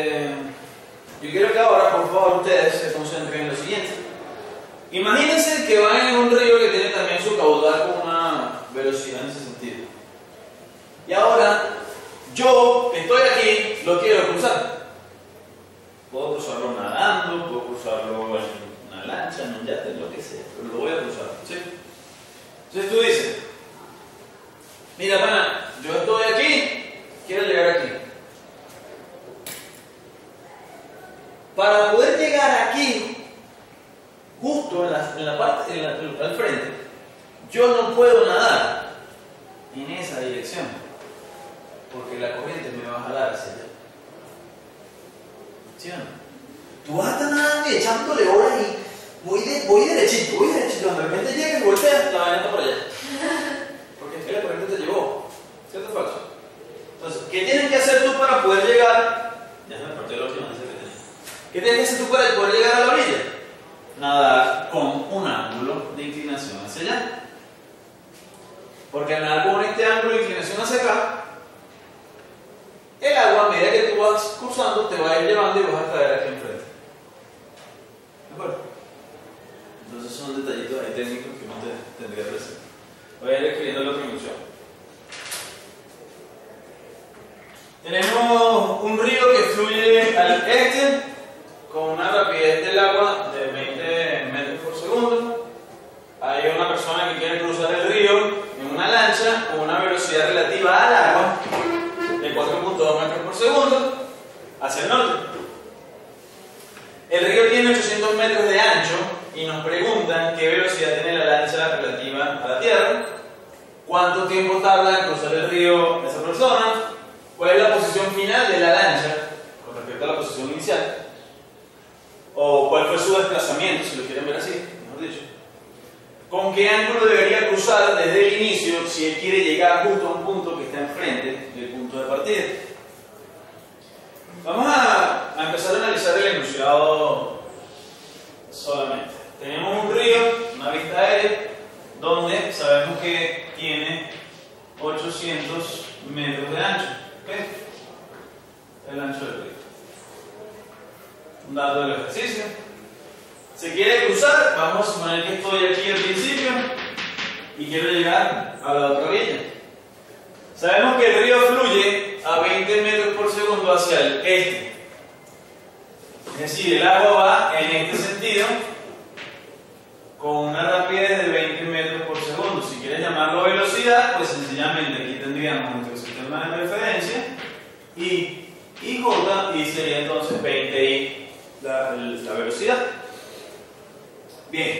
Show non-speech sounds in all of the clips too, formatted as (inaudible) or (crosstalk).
Eh, yo quiero que ahora, por favor, ustedes se concentren en lo siguiente. Imagínense que van en un río que tiene también su caudal con una velocidad en ese sentido. Y ahora, yo estoy aquí, lo quiero cruzar. Puedo cruzarlo nadando, puedo cruzarlo en una lancha, en un yate, lo que sea, pero lo voy a cruzar. ¿sí? Entonces tú dices, mira, pana, yo estoy aquí, quiero llegar aquí. Para poder llegar aquí, justo en la, parte, en al frente, yo no puedo nadar en esa dirección, porque la corriente me va a jalar hacia allá. ¿Sí o no? Tú vas a estar nadando y echándole horas y voy, de, voy derechito, voy derechito, de repente llegas y volteas, la vaina por allá. Porque es que la corriente te llevó. ¿Cierto o falso? Entonces, ¿qué tienes que hacer tú para poder llegar? Ya me partí la última. ¿Qué tienes que hacer tú para poder llegar a la orilla? Nadar con un ángulo de inclinación hacia allá. Porque al nadar con este ángulo de inclinación hacia acá, el agua a medida que tú vas cruzando te va a ir llevando y vas a caer aquí enfrente. ¿De acuerdo? Entonces son detallitos ahí técnicos que uno te, tendría presente. Voy a ir escribiendo la instrucción. Tenemos un río que fluye al este hacia el norte. El río tiene 800 metros de ancho y nos preguntan qué velocidad tiene la lancha relativa a la tierra, cuánto tiempo tarda en cruzar el río esa persona, cuál es la posición final de la lancha con respecto a la posición inicial, o cuál fue su desplazamiento, si lo quieren ver así, mejor dicho. ¿Con qué ángulo debería cruzar desde el inicio si él quiere llegar justo a un punto que está enfrente del punto de partida? Vamos a, empezar a analizar el enunciado solamente. Tenemos un río, una vista aérea, donde sabemos que tiene 800 metros de ancho. ¿ok? El ancho del río. Un dato del ejercicio. Se quiere cruzar, vamos a suponer que estoy aquí al principio y quiero llegar a la otra orilla. Sabemos que el río fluye a 20 metros por segundo hacia el este. Es decir, el agua va en este sentido con una rapidez de 20 metros por segundo. Si quieres llamarlo velocidad, pues sencillamente aquí tendríamos nuestro sistema de referencia y, y J y sería entonces 20i la, la velocidad. Bien.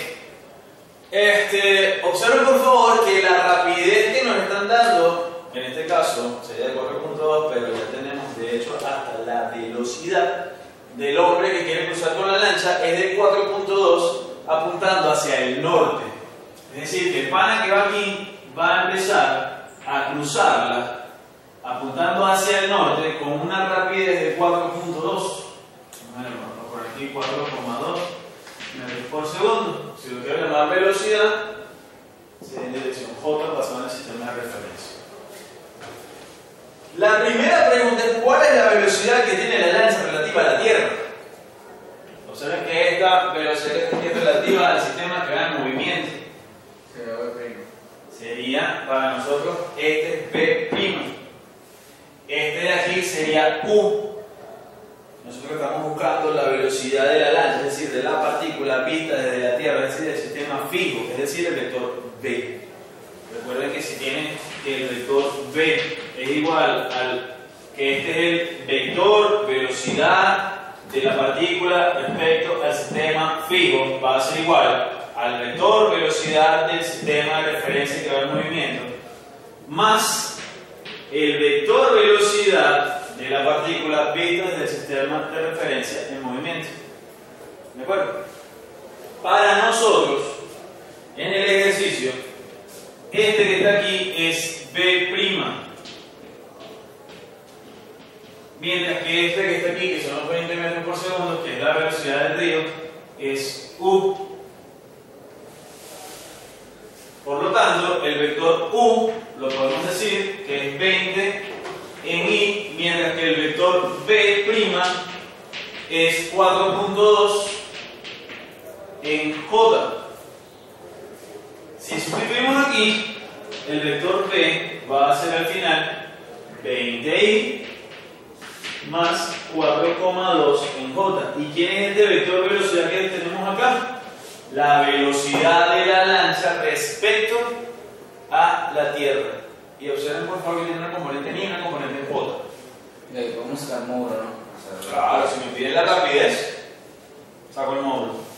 Este, observen por favor que la rapidez que nos están dando, en este caso sería de 4.2, pero ya tenemos de hecho hasta la velocidad del hombre que quiere cruzar con la lancha es de 4.2 apuntando hacia el norte. Es decir, que el pana que va aquí va a empezar a cruzarla apuntando hacia el norte con una rapidez de 4.2. Bueno, por aquí 4,2 metros por segundo. Si lo quiero llamar velocidad, sería en dirección J pasando al sistema de referencia. La primera pregunta es ¿cuál es la velocidad que tiene la lancha relativa a la Tierra? Observen que esta velocidad es relativa al sistema que va en movimiento. Sería para nosotros este es B'. Este de aquí sería U. Nosotros estamos buscando la velocidad de la lancha, es decir, de la partícula vista desde la Tierra, es decir, del sistema fijo, es decir, el vector B. Recuerden que si tienen que el vector B es igual al que este es el vector velocidad de la partícula respecto al sistema fijo, va a ser igual al vector velocidad del sistema de referencia que va en movimiento, más el vector velocidad de la partícula vista del sistema de referencia en movimiento. ¿De acuerdo? Para nosotros, en el ejercicio, este que está aquí es B', mientras que este que está aquí, que son los 20 metros por segundo, que es la velocidad del río, es U. Por lo tanto, el vector U lo podemos decir que es 20 en Y, mientras que el vector B' es 4.2 en J. Si sustituimos aquí, el vector B va a ser al final 20i más 4,2 en J. ¿Y quién es este vector de velocidad que tenemos acá? La velocidad de la lancha respecto a la Tierra. Y observen por favor que tiene una componente en y una componente en J. Y ahí podemos sacar módulo, ¿no? O sea, Claro, si me piden la rapidez, saco el módulo.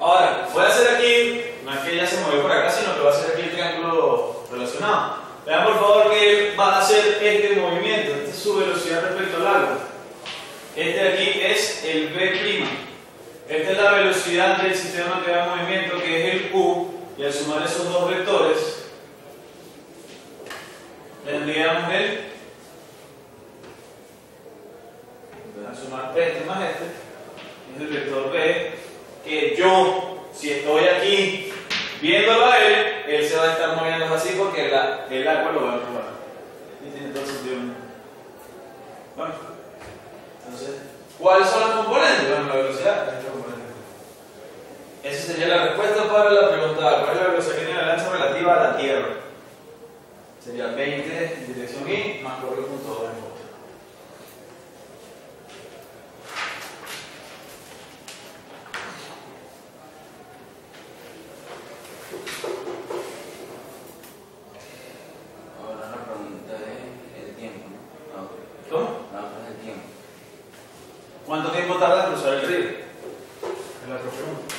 Ahora, voy a hacer aquí, no es que ya se movió por acá, sino que voy a hacer aquí el triángulo relacionado. Vean por favor que va a hacer este movimiento, esta es su velocidad respecto al agua. Este de aquí es el B'. Esta es la velocidad del sistema que da movimiento, que es el U, y al sumar esos dos vectores, tendríamos el Voy a sumar este más este, es el vector B, que yo, si estoy aquí viéndolo a él, él se va a estar moviendo así porque el agua lo va a empujar. Y tiene todo sentido. Bueno, entonces, ¿cuáles son los componentes? Bueno, la velocidad es el componente. Esa sería la respuesta para la pregunta, ¿cuál es la velocidad que tiene la lanza relativa a la Tierra? Sería 20 en dirección Y más 4.2 en J. Ahora la pregunta es el tiempo, ¿no? Ah, ok. ¿Cómo? La otra es el tiempo. ¿Cuánto tiempo tarda en cruzar el río? Es la otra pregunta.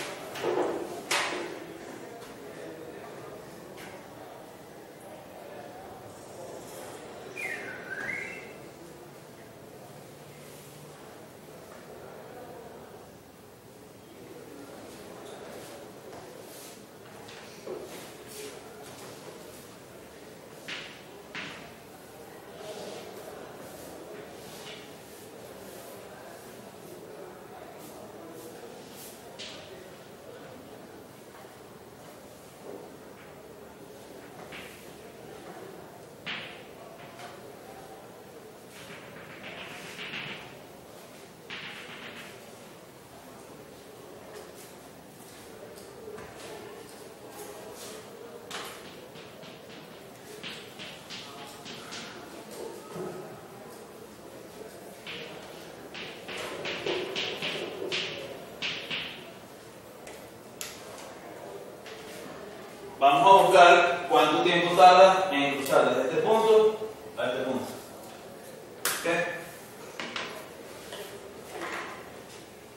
Vamos a buscar cuánto tiempo tarda en cruzar desde este punto a este punto.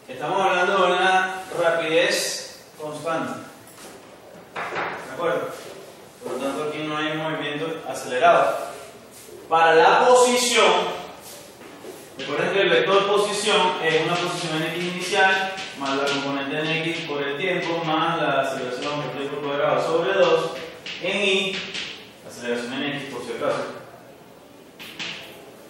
Estamos hablando de una rapidez constante. ¿De acuerdo? Por lo tanto, aquí no hay movimiento acelerado. Para la posición, recuerden que el vector posición es una posición en x inicial más la componente en x por el tiempo más la aceleración por cuadrado sobre 2 en y, aceleración en x por si acaso.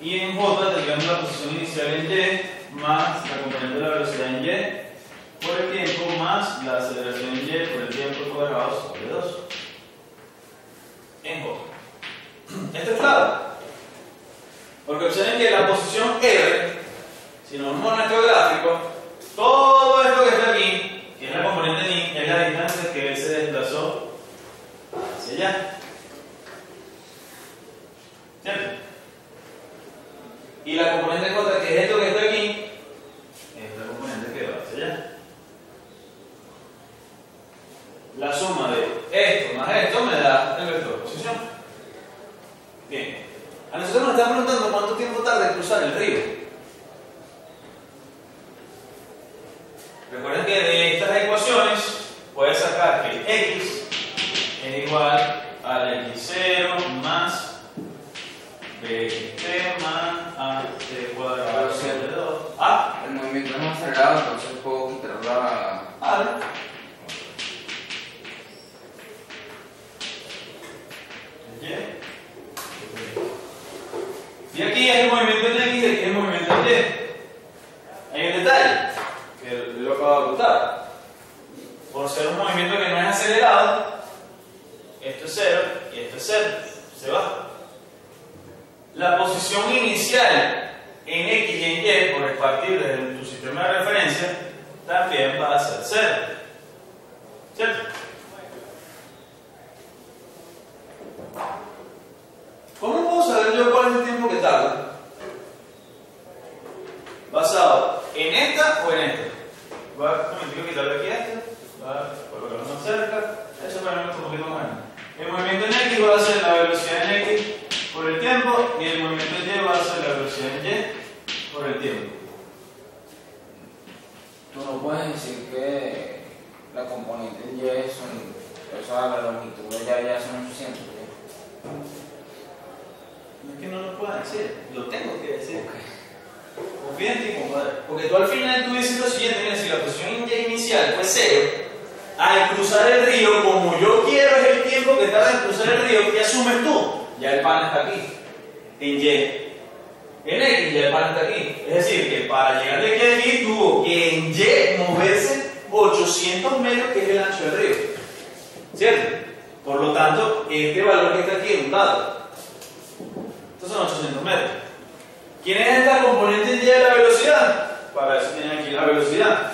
Y en j tendríamos la posición inicial en y más la componente de la velocidad en y por el tiempo más la aceleración en y por el tiempo cuadrado sobre 2 en j. Esto es claro. Porque observen que la posición R, si nos vamos a nuestro gráfico, todo esto que está aquí, que es la componente ni, es la distancia que él se desplazó allá. ¿Cierto? Y la componente J, que es esto que está aquí, es la componente que va hacia allá. La suma de esto más esto me da el vector de posición. Bien. A nosotros nos están preguntando cuánto tiempo tarda en cruzar el río. Recuerden que de estas ecuaciones puedes sacar que x es igual al x0 más bt más at cuadrado sobre 2. Ah, El movimiento es más acelerado, entonces puedo quitar la. vale. ¿Entiendes? Y aquí es el movimiento en X y aquí es el movimiento en Y. Hay un detalle que lo acabo de ocultar. Por ser un movimiento que no es acelerado, esto es cero y esto es cero. Se va. la posición inicial en X y en Y, por partir de tu sistema de referencia, también va a ser cero. ¿Cierto? ¿Cómo puedo saber yo cuál es el tiempo que tarda? Basado en esta o en esta. Voy a quitarle aquí esta, voy a colocarlo más cerca, eso para mí un poquito más El movimiento en X va a ser la velocidad en X por el tiempo y el movimiento en Y va a ser la velocidad en Y por el tiempo. Tú no puedes decir que la componente en Y son, o sea, la longitud de ya, ya son 800. No es que no lo pueda decir, lo tengo que decir. Confía compadre. Porque tú al final tú dices lo siguiente, mira, si la posición inicial fue cero, al cruzar el río, como yo quiero es el tiempo que tarda en cruzar el río, ¿qué asumes tú? Ya el pan está aquí, en Y. En X ya el pan está aquí. Es decir, que para llegar de aquí a aquí tuvo que en Y moverse 800 metros, que es el ancho del río. ¿Cierto? Por lo tanto, este valor que está aquí es un dato. Estos son 800 metros. ¿Quién es esta componente en Y de la velocidad? Para eso tienen aquí la velocidad.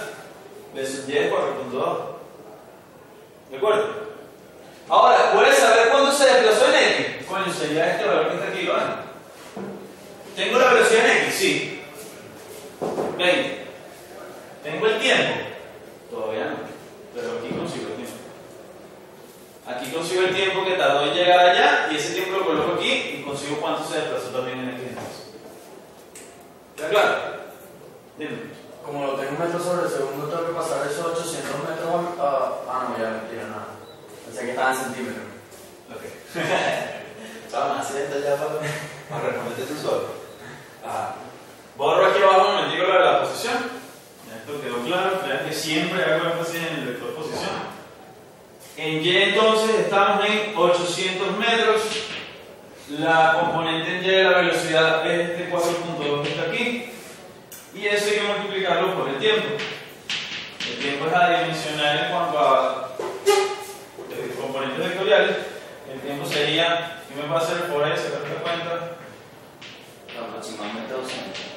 Veces Y es 4.2. ¿De acuerdo? Ahora, ¿puedes saber cuándo se desplazó en X? Coño, sería este valor que está aquí, ¿vale? ¿Tengo la velocidad en X? Sí. 20. ¿Tengo el tiempo? Todavía no. Pero aquí consigo el tiempo. Aquí consigo el tiempo que tardó en llegar allá y ese tiempo lo coloco aquí y consigo cuánto se desplazó también en X. ¿Está claro? Dime. Como lo tengo un metro sobre el segundo, tengo que pasar esos 800 metros ah, no, ya no tiene nada. Pensé que estaba en centímetros. Ok. (laughs) Más lento ya para. Para responderte tú solo. Borro aquí abajo un momentico la de la posición. Esto quedó claro. Vean que siempre hago énfasis en el vector posición. En Y entonces estamos en 800 metros. La componente en Y de la velocidad es este 4.2 que está aquí. Y eso hay que multiplicarlo por el tiempo. El tiempo es adimensional en cuanto a eh, componentes vectoriales. El tiempo sería, ¿qué me va a hacer por? ¿Se da cuenta? Aproximadamente 200.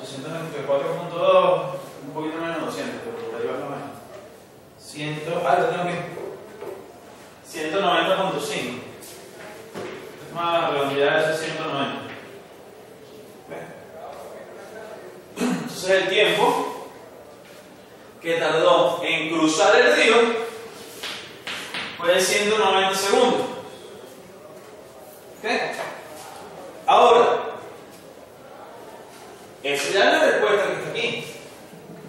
800 entre 4.2, un poquito menos de 200, pero por ahí va más o menos. 100, ah, lo tengo aquí. 190.5. Es más redondear ese 190. ¿Ves? Entonces el tiempo que tardó en cruzar el río fue 190 segundos. ¿Ok? Ahora, esa ya es la respuesta que está aquí.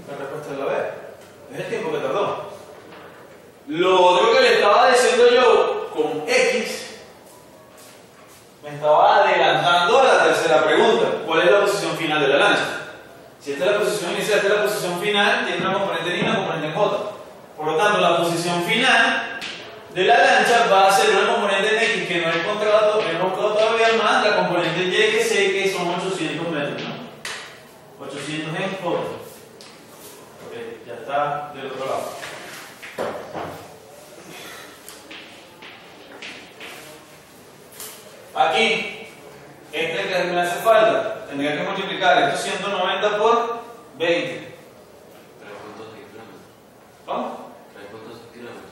La respuesta es la B. Es el tiempo que tardó. Lo otro que le estaba diciendo yo con X, me estaba adelantando a la tercera pregunta. ¿Cuál es la posición final de la lancha? Si esta es la posición inicial, esta es la posición final, tiene una componente en Y una componente en J. Por lo tanto, la posición final de la lancha va a ser una componente en X que no he encontrado, he todavía más, la componente en Y que sé que son 800 metros. ¿no? 800 en J. Ok, ya está del otro lado. Aquí, este que me hace falta, tendría que multiplicar estos 190 por 20. 3.2 kilómetros. ¿Cómo? 3.2 kilómetros.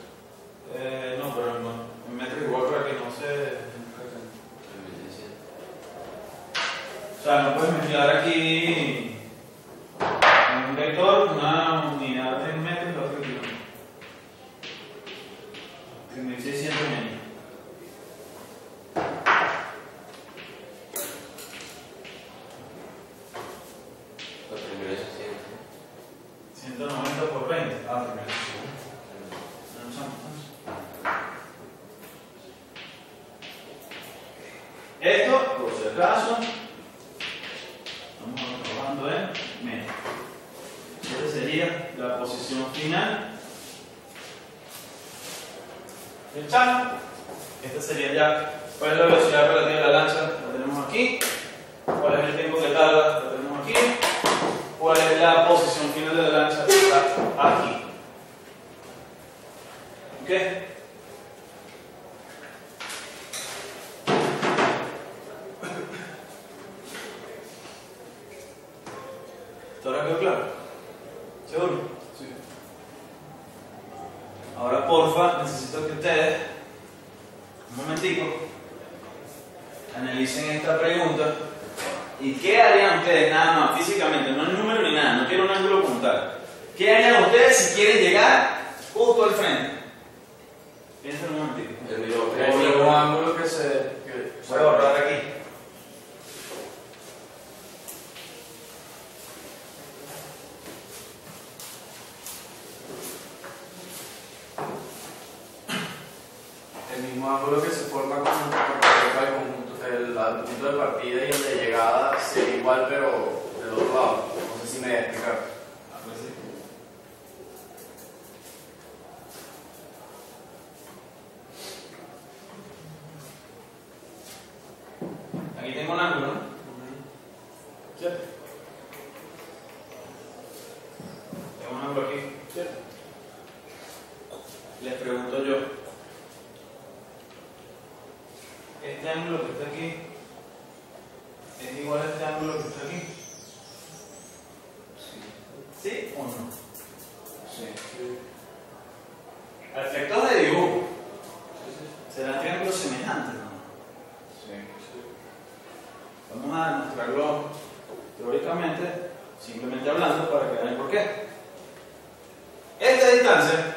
Eh, no, pero en, en metros igual para que no se... 3.600. O sea, no puedes mezclar aquí en un vector una unidad en metros y la otra en kilómetros. 3600 menos. Los primeros 600. 190 por 20. Ah, primero sí. No son, Esto, por si acaso, estamos trabajando en metros. Esta sería la posición final del chano. Esta sería ya cuál es la velocidad relativa de la lancha, la tenemos aquí. ¿Cuál es el tiempo que tarda? Lo tenemos aquí. ¿Cuál es la posición final de la lancha? Está aquí. ¿Ok? ¿Esto ahora quedó claro? ¿Seguro? Sí. Ahora, porfa, necesito que ustedes, un momentico, analicen esta pregunta. ¿Y qué harían ustedes nada más físicamente? No el número ni nada, no quiero un ángulo puntal. ¿Qué harían ustedes si quieren llegar justo al frente? Piensen un momentito. El mismo, el mismo ángulo que se. Que, Voy a borrar aquí. el mismo ángulo que se forma con el conjunto, el, el punto de partida y el de llegada sería igual, pero del otro lado. No sé si me voy a explicar. Algo así. Aquí tengo un ángulo, ¿no? ¿Cierto? Tengo un ángulo aquí, ¿cierto? Yo, ¿este ángulo que está aquí es igual a este ángulo que está aquí? ¿Sí o no? Sí. A efectos de dibujo, serán triángulos semejantes, ¿no? Sí. Vamos a demostrarlo teóricamente, simplemente hablando, para que vean el por qué. Esta distancia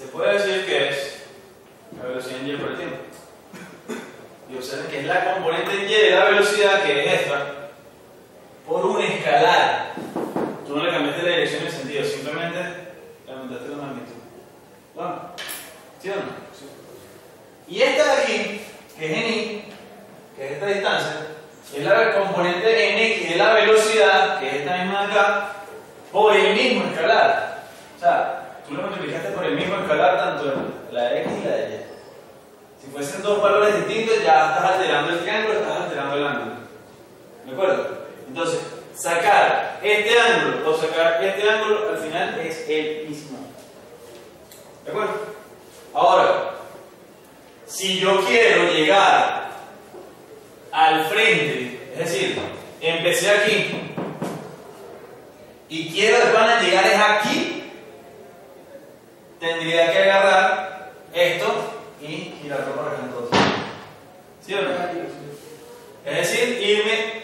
se puede decir que es la velocidad en y por el tiempo. Y observen que es la componente en y de la velocidad, que es esta, por un escalar. Tú no le cambiaste la dirección y el sentido, simplemente la magnitud. ¿Bueno? ¿Sí o no? Y esta de aquí, que es en y, que es esta distancia, es la componente en x de la velocidad, que es esta misma de acá, por el mismo escalar. O sea, tú lo multiplicaste por el mismo escalar tanto la x y la de y. Si fuesen dos valores distintos, ya estás alterando el triángulo, estás alterando el ángulo. ¿De acuerdo? Entonces, sacar este ángulo o sacar este ángulo al final es el mismo. ¿De acuerdo? Ahora, si yo quiero llegar al frente, es decir, empecé aquí y quiero de pana llegar es aquí, tendría que agarrar esto y girarlo para acá entonces. ¿Sí o no? Es decir, irme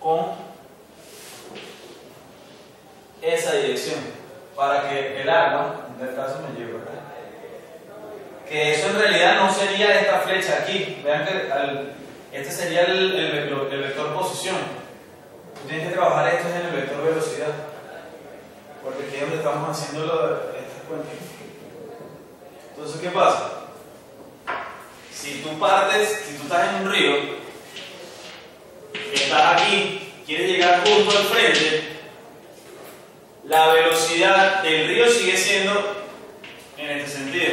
con esa dirección para que el agua, en este caso, me lleve acá. Que eso en realidad no sería esta flecha aquí. Vean que al- este sería el, el vector, el vector posición. Tú tienes que trabajar esto en el vector velocidad. Porque aquí es donde estamos haciendo lo de estas cuentas. Entonces, ¿qué pasa? Si tú partes, si tú estás en un río, quieres llegar justo al frente, la velocidad del río sigue siendo en este sentido.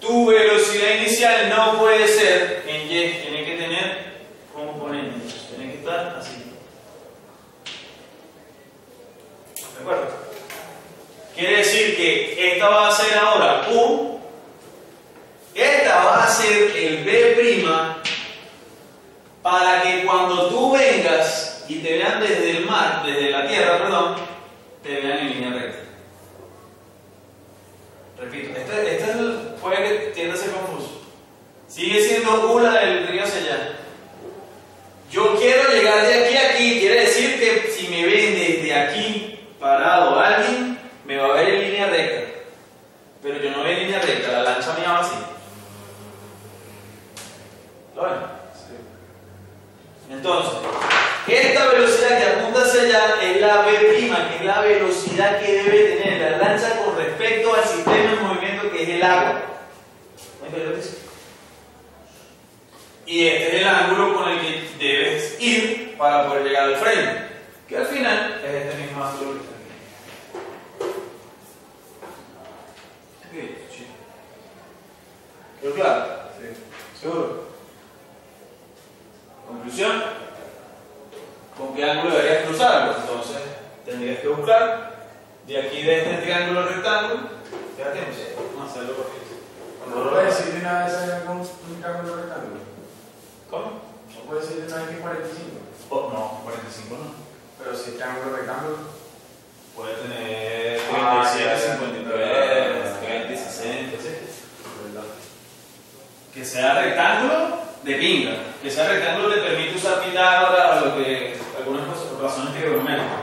Tu velocidad inicial no puede ser en Y, tiene que tener componentes, tiene que estar así. ¿De acuerdo? Quiere decir que esta va a ser ahora U, esta va a ser el B' para que cuando tú vengas y te vean desde el mar, desde la tierra, perdón, te vean en línea recta. Repito, este, este es el, puede que tienda a ser confuso. Sigue siendo una del río allá. Yo quiero llegar de aquí a aquí, quiere decir que si me ven desde aquí parado alguien, me va a ver en línea recta. Pero yo no veo en línea recta, la lancha mía va así. ¿Lo ven? Entonces, esta velocidad que apunta hacia allá es la B', que es la velocidad que debe tener la lancha con respecto al sistema en movimiento que es el agua. Y este es el ángulo con el que debes ir para poder llegar al frente, que al final es este mismo ángulo que está aquí. Ok, sí. ¿Quedó claro? Sí. ¿Seguro? ¿Con qué ángulo deberías cruzarlo? Entonces, tendrías que buscar de aquí de este triángulo rectángulo. Fíjate, vamos a hacerlo porque. ¿No lo puedes decir de una vez un triángulo rectángulo? ¿Cómo? ¿No puedes decir de una vez que 45? Oh, no, 45 no. Pero si es triángulo rectángulo. Puede tener Ah, 37, ya, ya. 59, 20, 60, ¿sí? Que sea rectángulo de pinga. Que sea rectángulo te permite usar Pitágoras o lo que, algunas razones trigonométricas.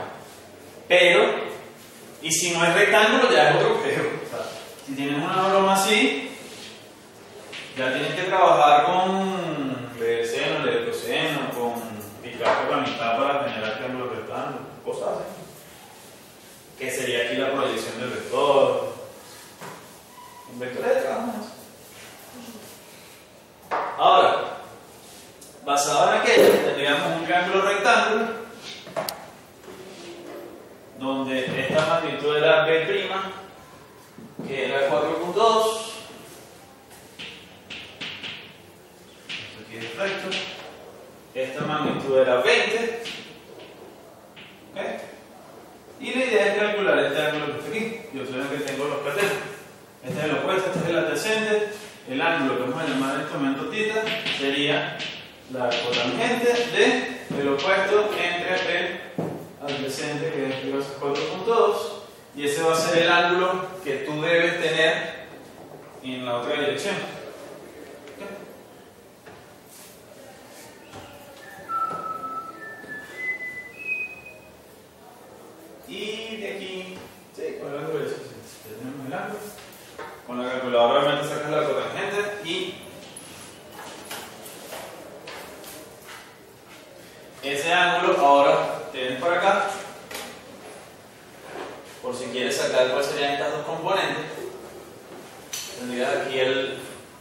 Pero, y si no es rectángulo, ya es otro peo. Si tienes una broma así, ya tienes que trabajar con el seno, el coseno, con picar por la mitad para generar triángulo rectángulo, cosas así. Que sería aquí la proyección del vector. En vectores de trabajo. Ahora, basado en aquello, tendríamos un triángulo rectángulo donde esta magnitud era B', que era 4.2. Esto aquí es recto. Esta magnitud era 20. ¿ok? Y la idea es calcular este ángulo que está aquí. Yo sé que tengo los carteles. Este es el opuesto, este es el adyacente. El ángulo que vamos a llamar en este momento θ sería la cotangente de el opuesto entre el adyacente que es pi 4.2 y ese va a ser el ángulo que tú debes tener en la otra dirección. ¿Ok? Y de aquí, sí, con el ángulo de eso, sí, ya tenemos el ángulo. Con la calculadora obviamente sacas la cotangente y ese ángulo ahora tienes por acá, por si quieres sacar cuáles serían estas dos componentes, tendrías aquí el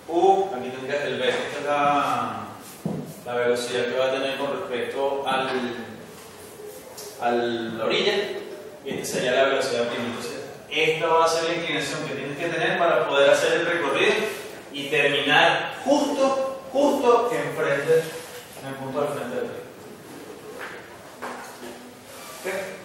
U, aquí tendrías el V, esta es la, velocidad que va a tener con respecto al, a la orilla y esta sería la velocidad. Entonces, esta va a ser la inclinación que tienes que tener para poder hacer el recorrido y terminar justo, justo enfrente, en el punto al frente. 네?